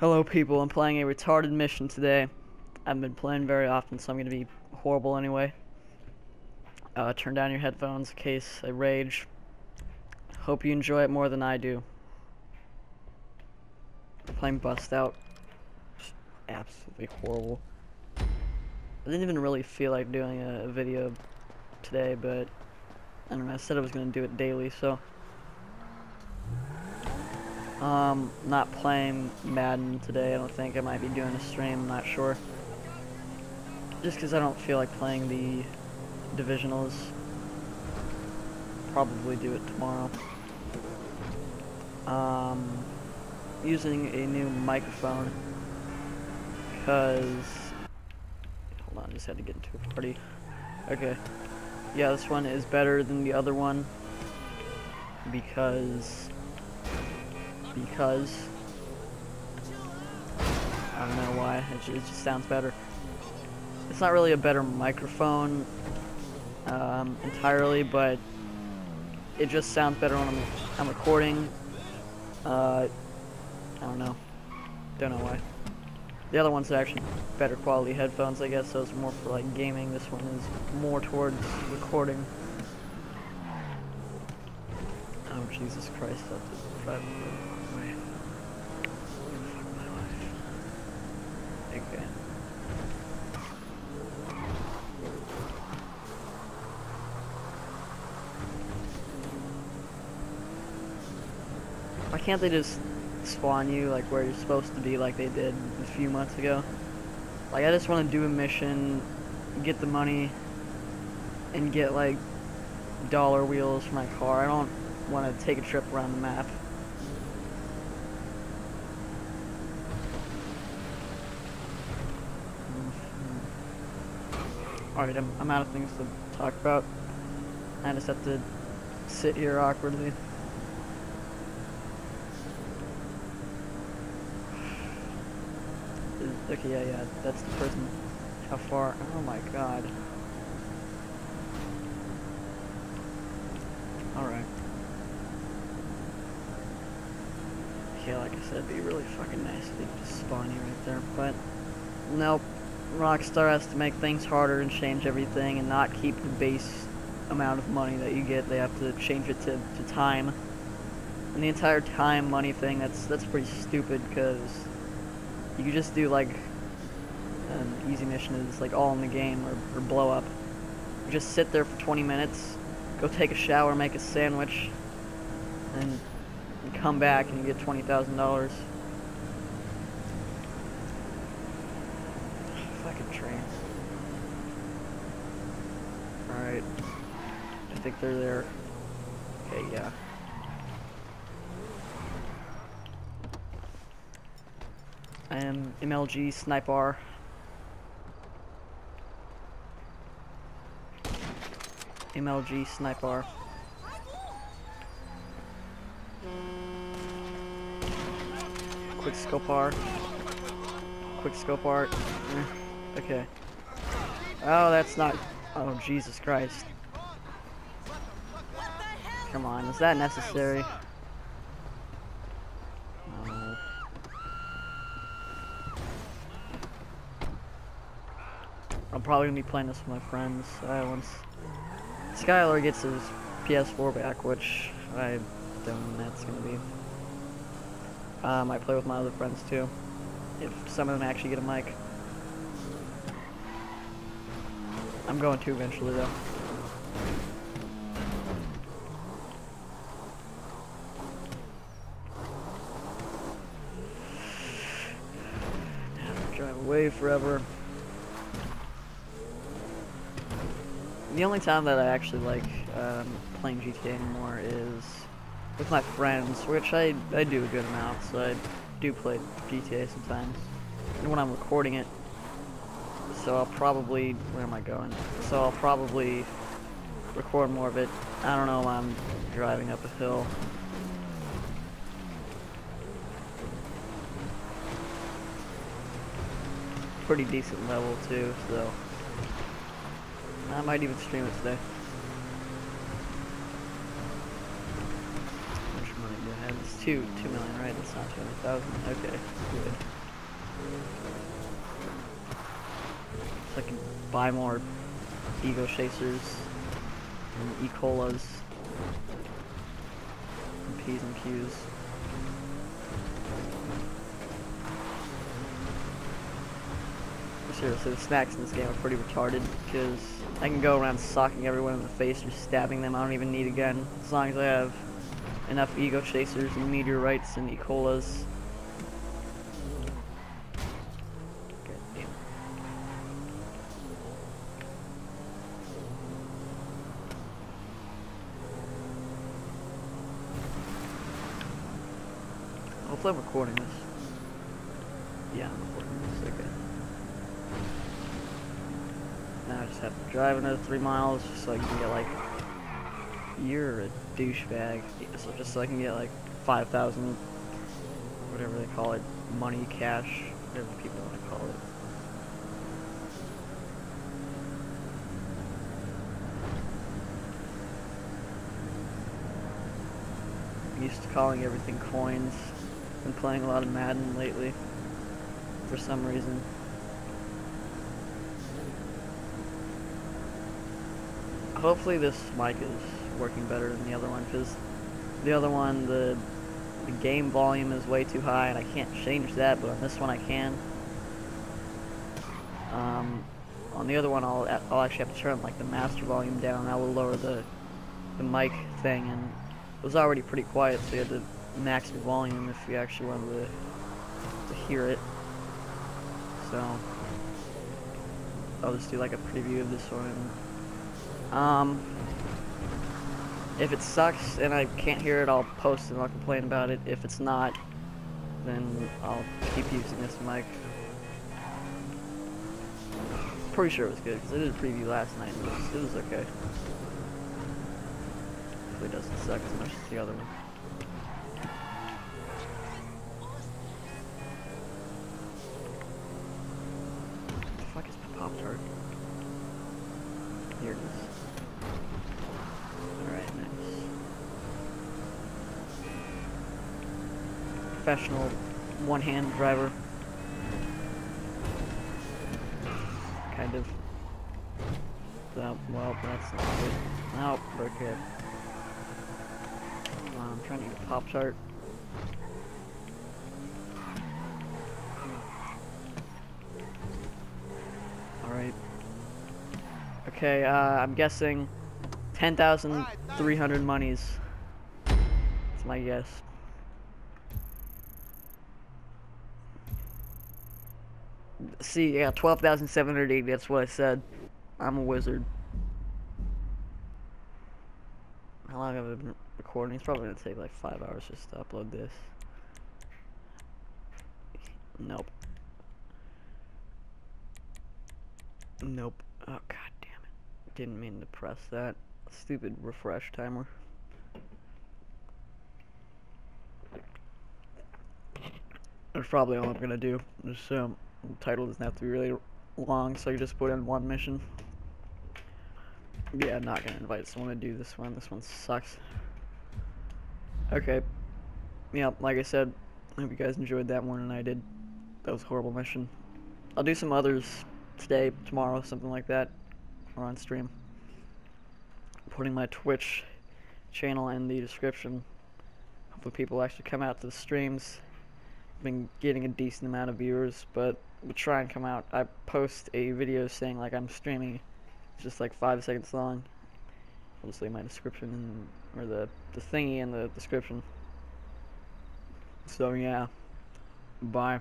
Hello people, I'm playing a retarded mission today. I haven't been playing very often, so I'm gonna be horrible anyway. Uh, turn down your headphones in case I rage. Hope you enjoy it more than I do. Playing Bust Out. Absolutely horrible. I didn't even really feel like doing a, a video today, but I don't know, I said I was gonna do it daily, so um, not playing Madden today, I don't think. I might be doing a stream, I'm not sure. Just because I don't feel like playing the divisionals. Probably do it tomorrow. Um, using a new microphone. Because... Hold on, I just had to get into a party. Okay. Yeah, this one is better than the other one. Because because I don't know why. It just, it just sounds better. It's not really a better microphone um, entirely but it just sounds better when I'm, I'm recording. Uh, I don't know. Don't know why. The other one's are actually better quality headphones I guess so it's more for like gaming. This one is more towards recording oh Jesus Christ that's Okay. Why can't they just spawn you like where you're supposed to be like they did a few months ago? Like I just want to do a mission, get the money, and get like dollar wheels for my car. I don't want to take a trip around the map. Mm-hmm. Alright, I'm, I'm out of things to talk about. I just have to sit here awkwardly. Okay, yeah, yeah, that's the person. How far? Oh my god. Alright. Okay, like I said, it'd be really fucking nice if they just spawn you right there, but nope. Rockstar has to make things harder and change everything and not keep the base amount of money that you get. They have to change it to, to time. And the entire time money thing, that's that's pretty stupid because you could just do like an easy mission is like all in the game or, or blow up. You just sit there for 20 minutes, go take a shower, make a sandwich, and, and come back and get $20,000. Fucking train. Alright. I think they're there. Okay, yeah. I am MLG Sniper. MLG Sniper. Quick scope R. Quick scope art. Eh, okay. Oh, that's not. Oh, Jesus Christ. Come on, is that necessary? No. I'm probably gonna be playing this with my friends uh, once Skylar gets his PS4 back, which I don't know when that's gonna be. Um, I play with my other friends too, if some of them actually get a mic. I'm going to eventually though. Drive away forever. The only time that I actually like um, playing GTA anymore is with my friends, which I, I do a good amount, so I do play GTA sometimes. And when I'm recording it, so I'll probably, where am I going? So I'll probably record more of it. I don't know I'm driving up a hill. Pretty decent level too, so I might even stream it today. How much money do I have? It's two, two million, right? It's not two hundred thousand. Okay, good. So I can buy more ego chasers and e-colas and P's and Q's. Seriously, the snacks in this game are pretty retarded because I can go around socking everyone in the face or stabbing them. I don't even need a gun as long as I have enough ego chasers and meteorites and e-colas. Hopefully I'm recording this. Yeah, I'm recording this, okay. Now I just have to drive another three miles just so I can get like you're a douchebag. So just so I can get like 5,000, whatever they call it, money, cash, whatever people want to call it. I'm used to calling everything coins. Been playing a lot of Madden lately, for some reason. Hopefully this mic is working better than the other one because the other one the the game volume is way too high and I can't change that but on this one I can. Um, on the other one I'll, I'll actually have to turn like the master volume down. That will lower the the mic thing and it was already pretty quiet so you had to max the volume if you actually wanted to, to hear it. So I'll just do like a preview of this one. Um, if it sucks and I can't hear it, I'll post and I'll complain about it. If it's not, then I'll keep using this mic. Pretty sure it was good because I did a preview last night and it was, it was okay. Hopefully it doesn't suck as much as the other one. What the fuck is Pop-Tart? Here it is. Alright, nice. Professional one-hand driver. Kind of. So, well, that's not good. Come on, I'm trying to a Pop-Tart. Alright. Okay, uh, I'm guessing 10,300 monies. That's my guess. See, yeah, 12,780, that's what I said. I'm a wizard. How long have I been recording? It's probably gonna take like five hours just to upload this. Nope. Nope. Oh, god damn it. Didn't mean to press that. Stupid refresh timer. That's probably all I'm gonna do. Just um, the title doesn't have to be really long, so you just put in one mission. Yeah, I'm not gonna invite someone to do this one. This one sucks. Okay. Yeah, like I said, I hope you guys enjoyed that one, and I did. That was a horrible mission. I'll do some others today, tomorrow, something like that, or on stream. putting my Twitch channel in the description. Hopefully people actually come out to the streams. I've Been getting a decent amount of viewers, but we'll try and come out. I post a video saying like I'm streaming, it's just like five seconds long. I'll just leave my description in, or the, the thingy in the description. So yeah, bye.